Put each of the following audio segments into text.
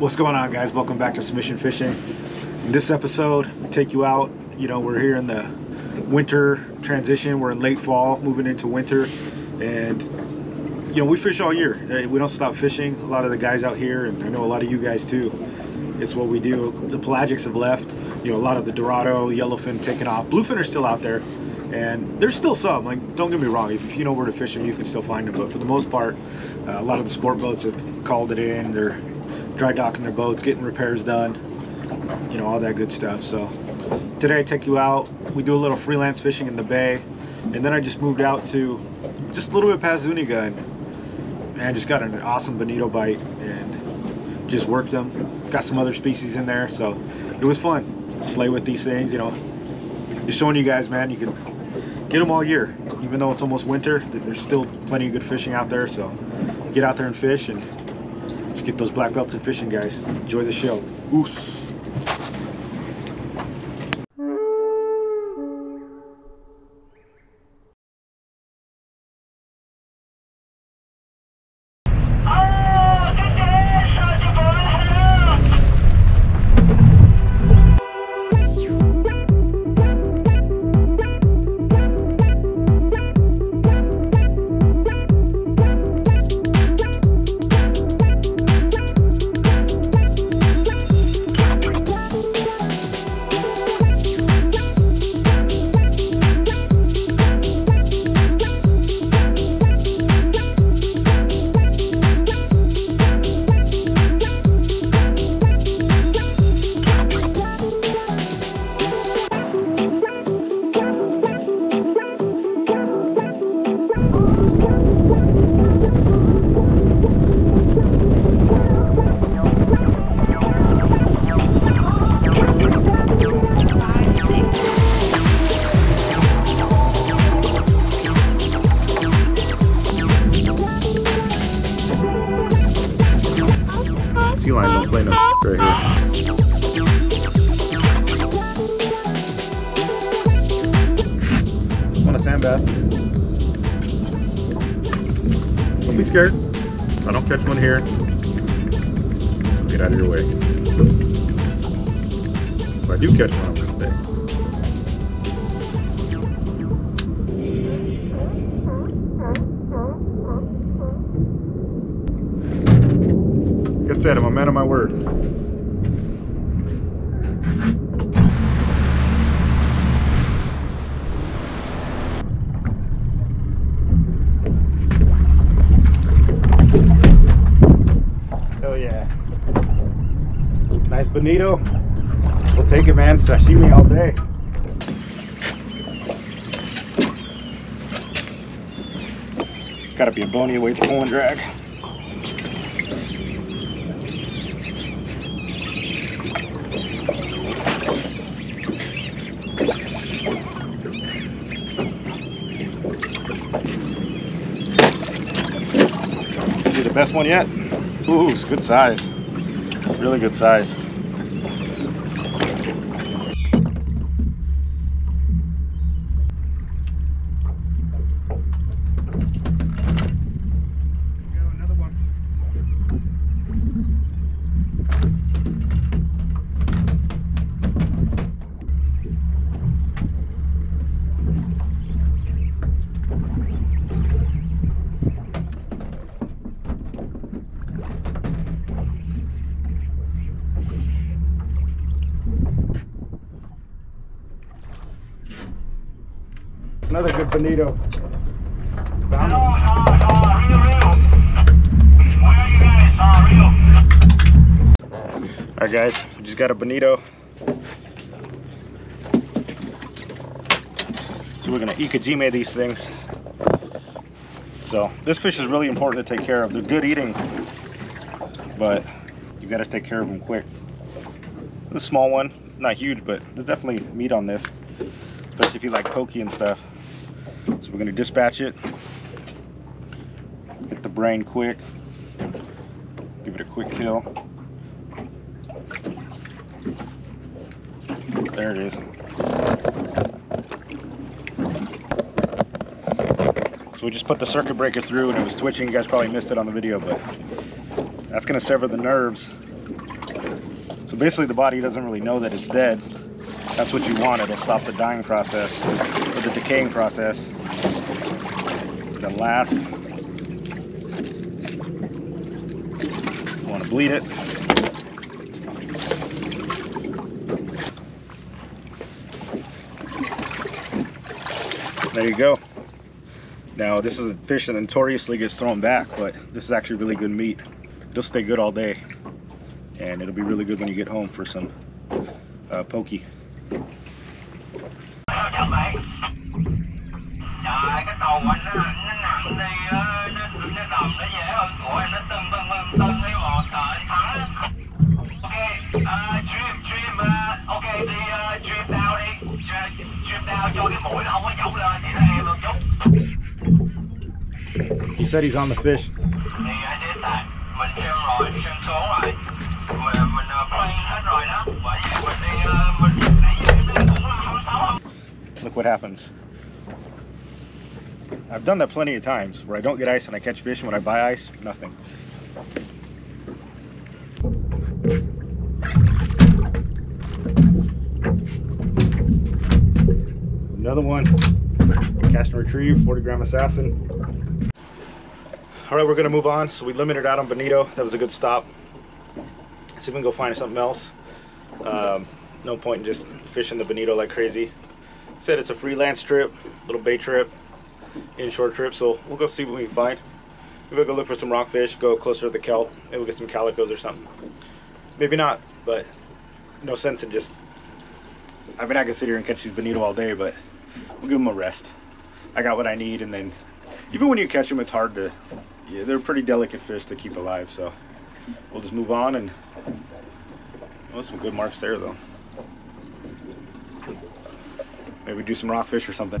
What's going on guys? Welcome back to Submission Fishing. In this episode, take you out, you know, we're here in the winter transition. We're in late fall, moving into winter. And, you know, we fish all year. We don't stop fishing. A lot of the guys out here, and I know a lot of you guys too, it's what we do. The pelagics have left. You know, a lot of the Dorado, yellowfin taken off. Bluefin are still out there. And there's still some, like, don't get me wrong, if you know where to fish them, you can still find them. But for the most part, uh, a lot of the sport boats have called it in. They're dry docking their boats, getting repairs done, you know, all that good stuff. So today I take you out. We do a little freelance fishing in the bay. And then I just moved out to just a little bit past Zuniga and just got an awesome bonito bite and just worked them. Got some other species in there, so it was fun. Slay with these things, you know. Just showing you guys, man, you can get them all year. Even though it's almost winter, there's still plenty of good fishing out there, so get out there and fish and get those black belts in fishing, guys. Enjoy the show. OSS. Right here. Want a sand bass? Don't be scared. If I don't catch one here, get out of your way. If I do catch one, I'm gonna stay. Like I said, I'm a man of my word. Hell yeah. Nice bonito. We'll take it, man. Sashimi all day. It's gotta be a bony weight to pull and drag. Be the best one yet. Ooh, it's good size. Really good size. Another good bonito. Found him. All right, guys, we just got a bonito. So we're gonna ikejime these things. So this fish is really important to take care of. They're good eating, but you gotta take care of them quick. This small one, not huge, but there's definitely meat on this, especially if you like poke and stuff. So we're gonna dispatch it, hit the brain quick, give it a quick kill. There it is. So we just put the circuit breaker through and it was twitching. You guys probably missed it on the video, but that's gonna sever the nerves So basically the body doesn't really know that it's dead. That's what you want. It'll stop the dying process or the decaying process. Then last, want to bleed it. There you go. Now this is a fish that notoriously gets thrown back, but this is actually really good meat. It'll stay good all day, and it'll be really good when you get home for some uh, poke. Chào bạn Trời cái tàu anh nó, nó nặng đi nó nó đầm nó dễ hơn của anh nó tưng tưng tưng tưng cái bò sợ thắng. Ok, uh, drip, drip, uh, ok đi uh, drip down đi. Drip, drip down cho cái mũi nó không có nhổng lên thì nó em một chút He said he's on the fish. Thì anh đi tại mình chân rồi, chân xuống rồi. Mình, mình uh, plan hết rồi đó. Bởi vì mình đi, uh, mình nãy giờ em cũng là không xấu. Không Look what happens. I've done that plenty of times where I don't get ice and I catch fish, and when I buy ice, nothing. Another one. Cast and retrieve, 40 gram assassin. All right, we're gonna move on. So we limited out on Bonito. That was a good stop. See if we can go find something else. Um, no point in just fishing the Bonito like crazy. Said it's a freelance trip, little bay trip, inshore trip. So we'll go see what we can find. Maybe we'll go look for some rockfish, go closer to the kelp. and we'll get some calicos or something. Maybe not, but no sense in just. I mean, I can sit here and catch these bonito all day, but we'll give them a rest. I got what I need, and then even when you catch them, it's hard to. Yeah, they're pretty delicate fish to keep alive, so we'll just move on and. Oh, some good marks there, though. Maybe do some rockfish or something.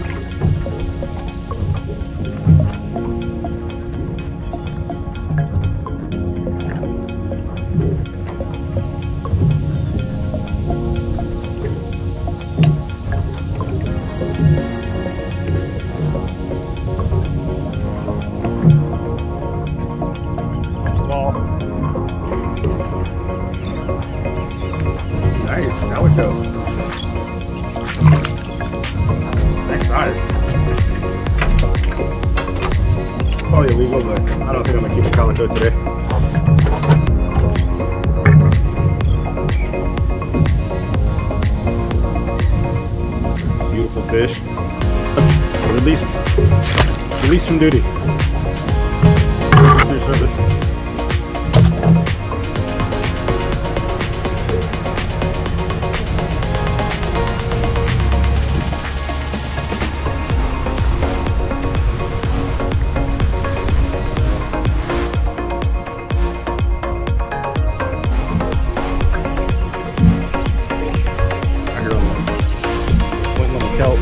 Probably illegal, but I don't think I'm gonna keep a calico today. Beautiful fish. Released. Released from duty. Your service. Kelp.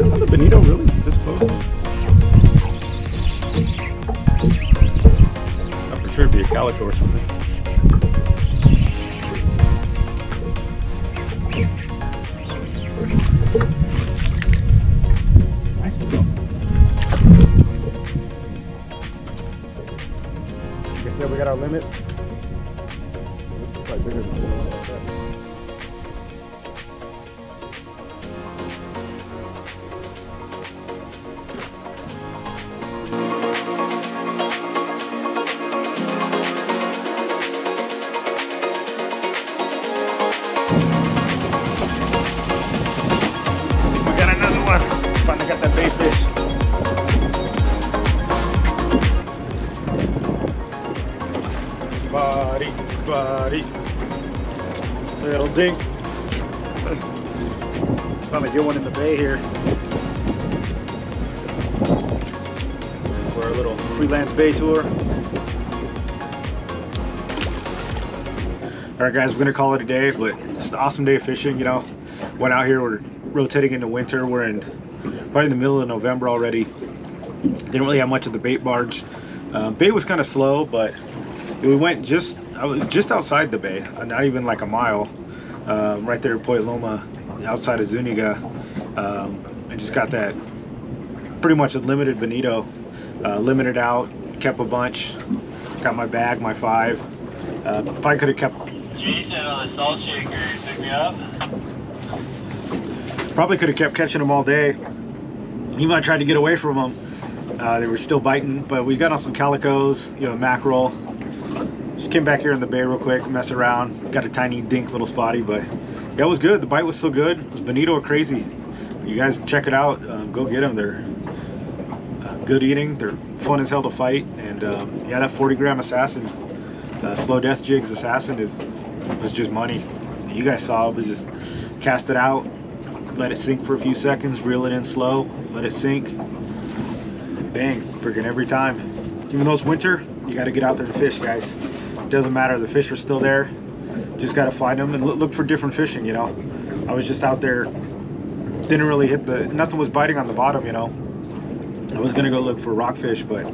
On the bonito, really? This close? Thought for sure it'd be a calico or something. Little. We got our limit. It's bigger than Dink. Finally get one in the bay here. For our little freelance bay tour. All right, guys, we're gonna call it a day, but just an awesome day of fishing. You know, went out here. We're rotating into winter. We're in probably in the middle of November already. Didn't really have much of the bait barge. Uh, bait was kind of slow, but we went just I was just outside the bay, not even like a mile, um, right there at Point Loma, outside of Zuniga, um, just got that pretty much a limited bonito. Uh, limited out, kept a bunch. Got my bag, my five. Uh, probably could have kept Jason on the salt shaker pick me up. Probably could have kept catching them all day. Even I tried to get away from them. Uh, they were still biting, but we got on some calicos, you know, mackerel. Just came back here in the bay real quick, mess around. Got a tiny dink little spotty, but yeah, it was good. The bite was still good. It was bonito or crazy. You guys check it out. Um, go get them. They're uh, good eating. They're fun as hell to fight. And um, yeah, that 40 gram assassin, uh, slow death jigs assassin is was just money. You guys saw it was just cast it out, let it sink for a few seconds, reel it in slow, let it sink. Bang, freaking every time. Even though it's winter, you got to get out there and fish, guys. Doesn't matter, the fish are still there. Just got to find them and look, for different fishing, you know. I was just out there, didn't really hit the, nothing was biting on the bottom, you know. I was gonna go look for rockfish, but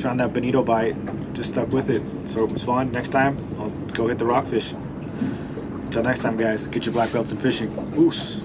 found that bonito bite, just stuck with it. So it was fun. Next time, I'll go hit the rockfish. Until next time, guys, get your black belts in fishing. OSS.